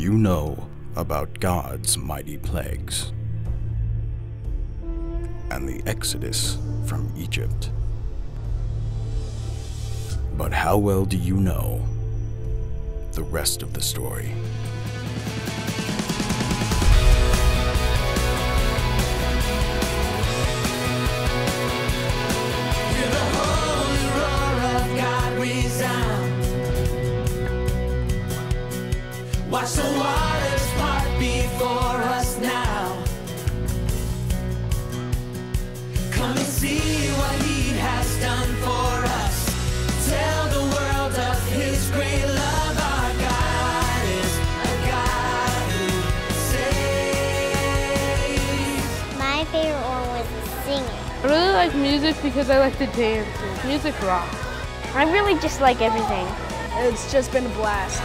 you know about God's mighty plagues and the exodus from Egypt. But how well do you know the rest of the story? Watch the waters part before us now. Come and see what he has done for us. Tell the world of his great love. Our God is a God who saves. My favorite one was singing. I really like music because I like to dance. Music rock. I really just like everything. It's just been a blast.